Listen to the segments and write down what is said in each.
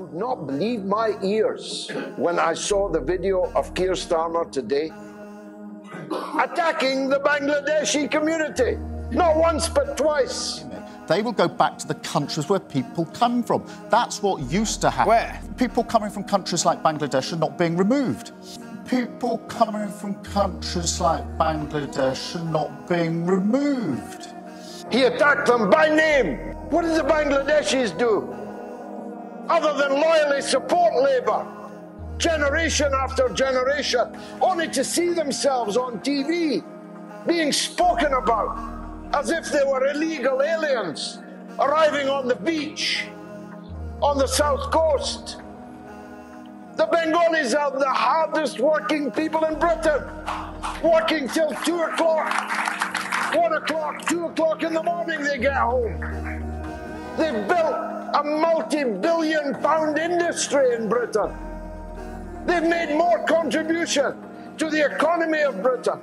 could not believe my ears when I saw the video of Keir Starmer today attacking the Bangladeshi community. Not once, but twice. They will go back to the countries where people come from. That's what used to happen. Where? People coming from countries like Bangladesh are not being removed. People coming from countries like Bangladesh are not being removed. He attacked them by name. What did the Bangladeshis do? Other than loyally support Labour, generation after generation, only to see themselves on TV being spoken about as if they were illegal aliens arriving on the beach on the south coast. The Bengalis are the hardest working people in Britain, working till two o'clock one o'clock, two o'clock in the morning they get home. They've built a multi billion pound industry in Britain. They've made more contribution to the economy of Britain,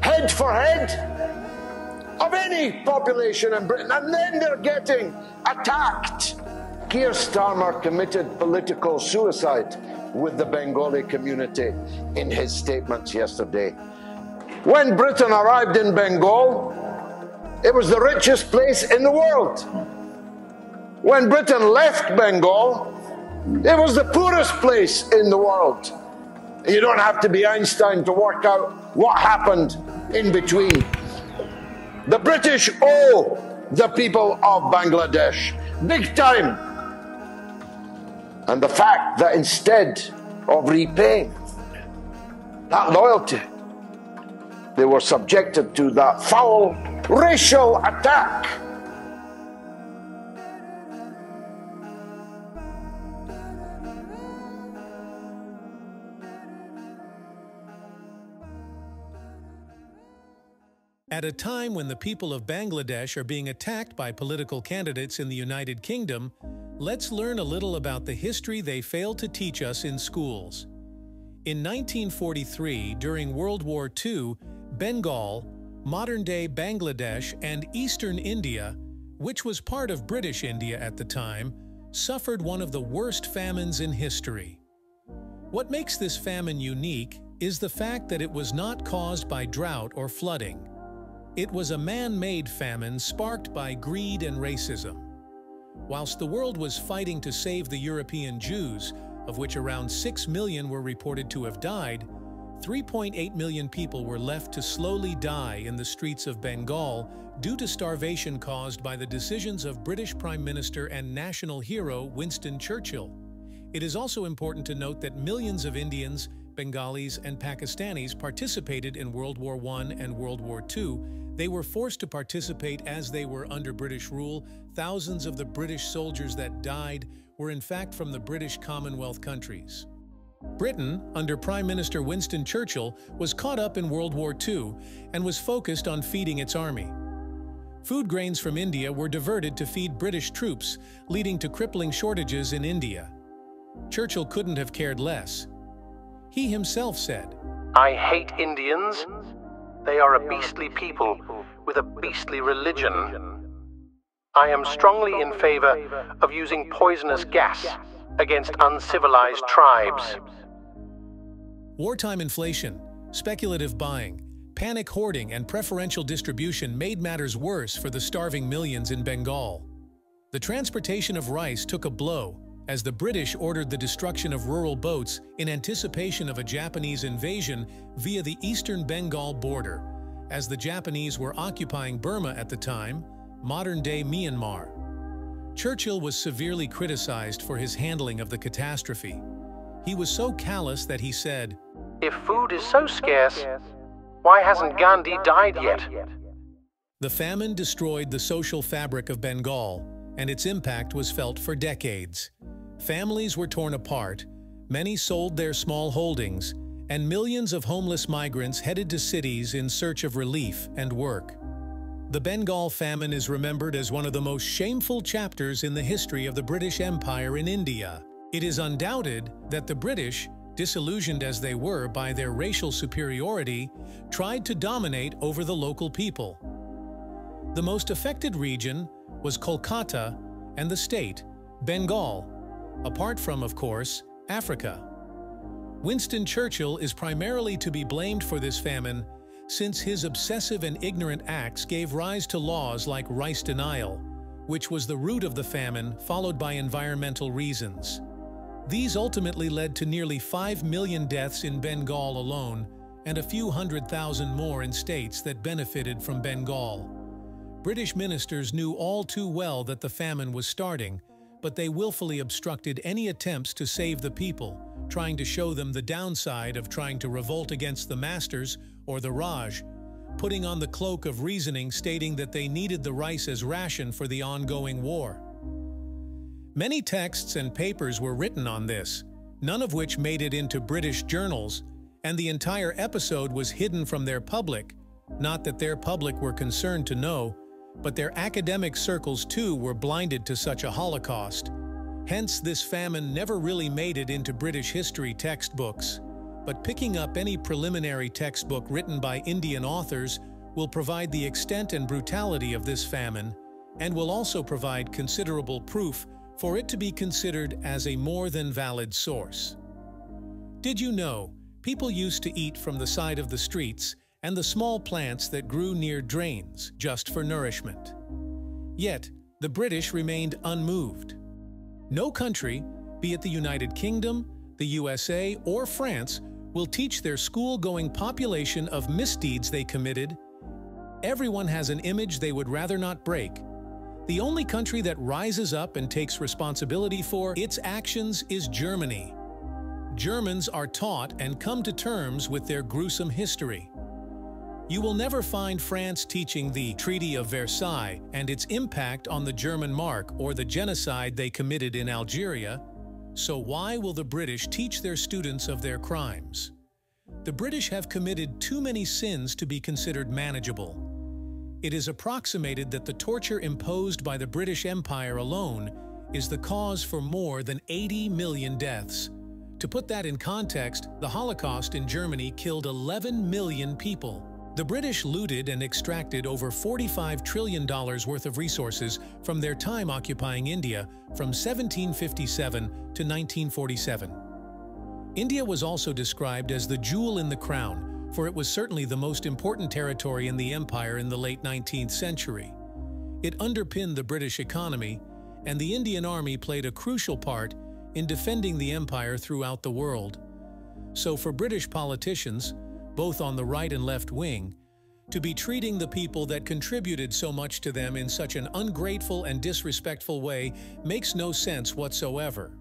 head for head, of any population in Britain. And then they're getting attacked. Keir Starmer committed political suicide with the Bengali community in his statements yesterday. When Britain arrived in Bengal, it was the richest place in the world. When Britain left Bengal, it was the poorest place in the world. You don't have to be Einstein to work out what happened in between. The British owe the people of Bangladesh big time. And the fact that instead of repaying that loyalty, they were subjected to that foul racial attack. At a time when the people of Bangladesh are being attacked by political candidates in the United Kingdom, let's learn a little about the history they failed to teach us in schools. In 1943, during World War II, Bengal, modern-day Bangladesh, and eastern India, which was part of British India at the time, suffered one of the worst famines in history. What makes this famine unique is the fact that it was not caused by drought or flooding. It was a man-made famine sparked by greed and racism. Whilst the world was fighting to save the European Jews, of which around 6 million were reported to have died, 3.8 million people were left to slowly die in the streets of Bengal due to starvation caused by the decisions of British Prime Minister and national hero Winston Churchill. It is also important to note that millions of Indians, Bengalis, and Pakistanis participated in World War I and World War II. They were forced to participate as they were under British rule. Thousands of the British soldiers that died were in fact from the British Commonwealth countries. Britain, under Prime Minister Winston Churchill, was caught up in World War II and was focused on feeding its army. Food grains from India were diverted to feed British troops, leading to crippling shortages in India. Churchill couldn't have cared less. He himself said, I hate Indians. They are a beastly people with a beastly religion. I am strongly in favor of using poisonous gas against uncivilized tribes. Wartime inflation, speculative buying, panic hoarding, and preferential distribution made matters worse for the starving millions in Bengal. The transportation of rice took a blow as the British ordered the destruction of rural boats in anticipation of a Japanese invasion via the eastern Bengal border, as the Japanese were occupying Burma at the time, modern-day Myanmar. Churchill was severely criticized for his handling of the catastrophe. He was so callous that he said, If food is so scarce, why hasn't Gandhi died yet? The famine destroyed the social fabric of Bengal, and its impact was felt for decades. Families were torn apart, many sold their small holdings, and millions of homeless migrants headed to cities in search of relief and work. The Bengal famine is remembered as one of the most shameful chapters in the history of the British Empire in India. It is undoubted that the British, disillusioned as they were by their racial superiority, tried to dominate over the local people. The most affected region was Kolkata and the state, Bengal, apart from, of course, Africa. Winston Churchill is primarily to be blamed for this famine since his obsessive and ignorant acts gave rise to laws like rice denial, which was the root of the famine followed by environmental reasons. These ultimately led to nearly 5 million deaths in Bengal alone and a few hundred thousand more in states that benefited from Bengal. British ministers knew all too well that the famine was starting, but they willfully obstructed any attempts to save the people, trying to show them the downside of trying to revolt against the masters or the Raj, putting on the cloak of reasoning stating that they needed the rice as ration for the ongoing war. Many texts and papers were written on this, none of which made it into British journals, and the entire episode was hidden from their public, not that their public were concerned to know, but their academic circles too were blinded to such a holocaust. Hence, this famine never really made it into British history textbooks. But picking up any preliminary textbook written by Indian authors will provide the extent and brutality of this famine, and will also provide considerable proof for it to be considered as a more than valid source. Did you know people used to eat from the side of the streets and the small plants that grew near drains just for nourishment. Yet, the British remained unmoved. No country, be it the United Kingdom, the USA, or France, will teach their school-going population of misdeeds they committed. Everyone has an image they would rather not break. The only country that rises up and takes responsibility for its actions is Germany. Germans are taught and come to terms with their gruesome history. You will never find France teaching the Treaty of Versailles and its impact on the German mark or the genocide they committed in Algeria, so why will the British teach their students of their crimes? The British have committed too many sins to be considered manageable. It is approximated that the torture imposed by the British Empire alone is the cause for more than 80 million deaths. To put that in context, the Holocaust in Germany killed 11 million people. The British looted and extracted over $45 trillion worth of resources from their time occupying India from 1757 to 1947. India was also described as the jewel in the crown, for it was certainly the most important territory in the empire in the late 19th century. It underpinned the British economy, and the Indian Army played a crucial part in defending the empire throughout the world. So for British politicians, both on the right and left wing, to be treating the people that contributed so much to them in such an ungrateful and disrespectful way makes no sense whatsoever.